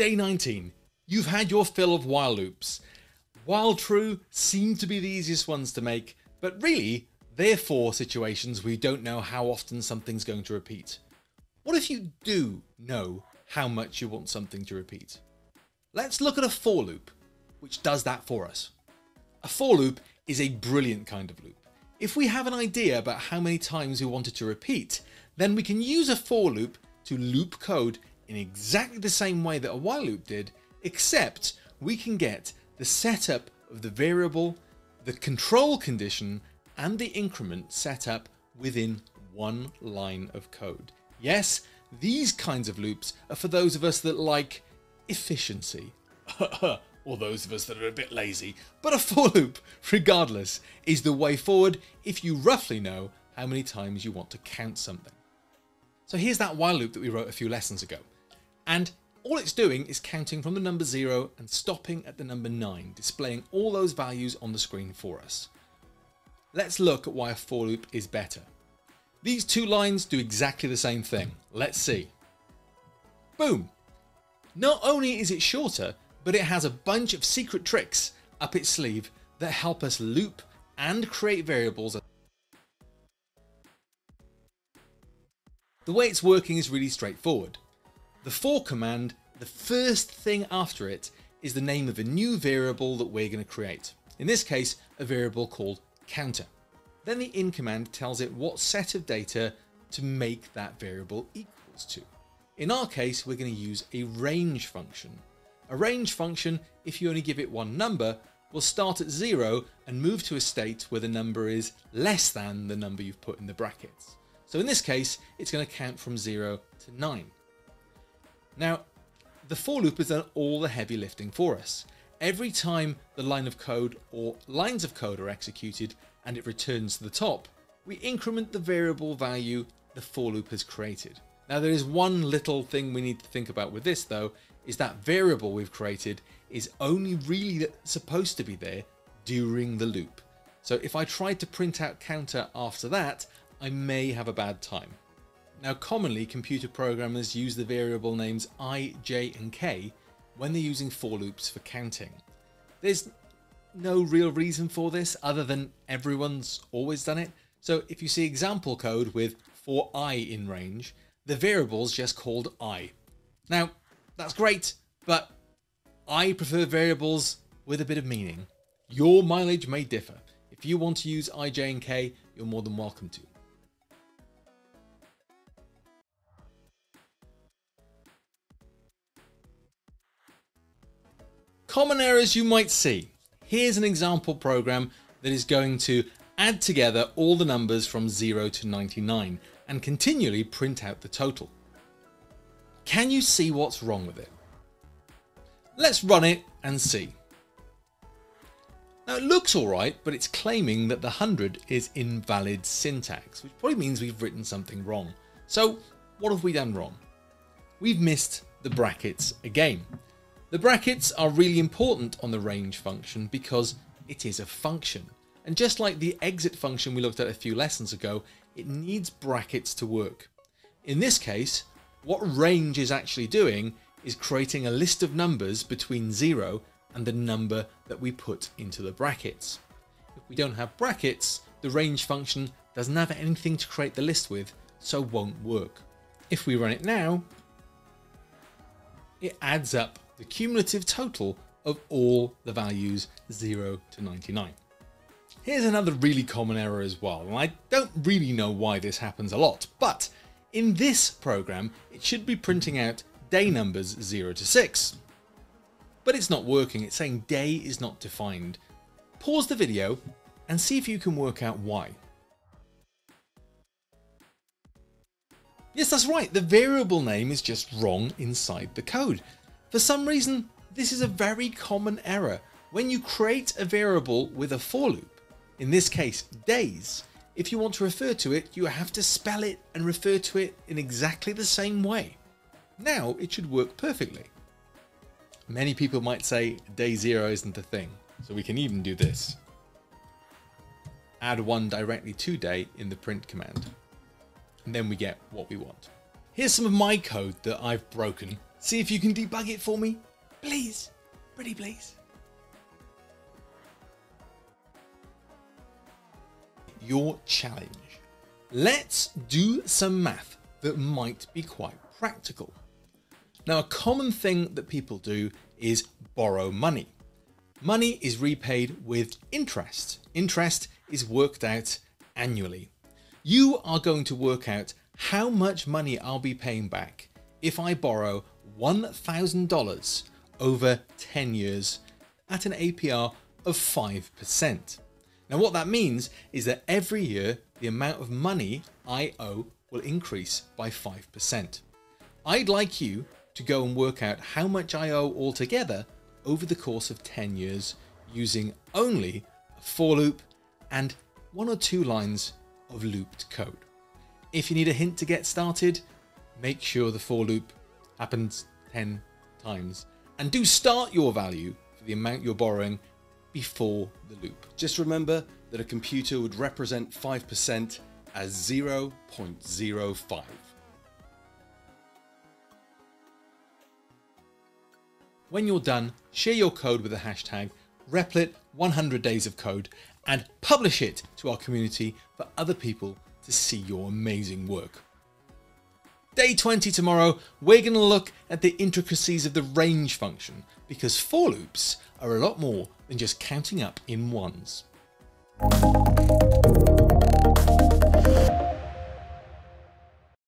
Day 19. You've had your fill of while loops. While true seem to be the easiest ones to make, but really, they're for situations where you don't know how often something's going to repeat. What if you do know how much you want something to repeat? Let's look at a for loop, which does that for us. A for loop is a brilliant kind of loop. If we have an idea about how many times we want it to repeat, then we can use a for loop to loop code in exactly the same way that a while loop did, except we can get the setup of the variable, the control condition, and the increment set up within one line of code. Yes, these kinds of loops are for those of us that like efficiency. or those of us that are a bit lazy, but a for loop, regardless, is the way forward if you roughly know how many times you want to count something. So here's that while loop that we wrote a few lessons ago. And all it's doing is counting from the number 0 and stopping at the number 9, displaying all those values on the screen for us. Let's look at why a for loop is better. These two lines do exactly the same thing. Let's see. Boom! Not only is it shorter, but it has a bunch of secret tricks up its sleeve that help us loop and create variables. The way it's working is really straightforward. The for command, the first thing after it is the name of a new variable that we're going to create. In this case, a variable called counter. Then the in command tells it what set of data to make that variable equals to. In our case, we're going to use a range function. A range function, if you only give it one number, will start at zero and move to a state where the number is less than the number you've put in the brackets. So in this case, it's going to count from zero to nine. Now, the for loop has done all the heavy lifting for us. Every time the line of code or lines of code are executed and it returns to the top, we increment the variable value the for loop has created. Now there is one little thing we need to think about with this though, is that variable we've created is only really supposed to be there during the loop. So if I tried to print out counter after that, I may have a bad time. Now commonly computer programmers use the variable names i, j and k when they're using for loops for counting. There's no real reason for this other than everyone's always done it. So if you see example code with for i in range, the variable's just called i. Now that's great, but I prefer variables with a bit of meaning. Your mileage may differ. If you want to use i, j and k, you're more than welcome to. Common errors you might see. Here's an example program that is going to add together all the numbers from 0 to 99 and continually print out the total. Can you see what's wrong with it? Let's run it and see. Now it looks alright, but it's claiming that the 100 is invalid syntax, which probably means we've written something wrong. So what have we done wrong? We've missed the brackets again. The brackets are really important on the range function because it is a function. And just like the exit function we looked at a few lessons ago, it needs brackets to work. In this case, what range is actually doing is creating a list of numbers between 0 and the number that we put into the brackets. If we don't have brackets, the range function doesn't have anything to create the list with, so won't work. If we run it now, it adds up the cumulative total of all the values 0 to 99. Here's another really common error as well, and I don't really know why this happens a lot, but in this program it should be printing out day numbers 0 to 6. But it's not working, it's saying day is not defined. Pause the video and see if you can work out why. Yes, that's right, the variable name is just wrong inside the code. For some reason, this is a very common error. When you create a variable with a for loop, in this case days, if you want to refer to it, you have to spell it and refer to it in exactly the same way. Now it should work perfectly. Many people might say day zero isn't a thing, so we can even do this. Add one directly to day in the print command, and then we get what we want. Here's some of my code that I've broken See if you can debug it for me. Please. Pretty please. Your challenge. Let's do some math that might be quite practical. Now, a common thing that people do is borrow money. Money is repaid with interest. Interest is worked out annually. You are going to work out how much money I'll be paying back if I borrow $1,000 over 10 years at an APR of 5%. Now, what that means is that every year the amount of money I owe will increase by 5%. I'd like you to go and work out how much I owe altogether over the course of 10 years using only a for loop and one or two lines of looped code. If you need a hint to get started, make sure the for loop happens 10 times and do start your value for the amount you're borrowing before the loop. Just remember that a computer would represent 5% as 0.05. When you're done, share your code with the hashtag Replit 100 days of code and publish it to our community for other people to see your amazing work. Day 20 tomorrow, we're going to look at the intricacies of the range function because for loops are a lot more than just counting up in ones.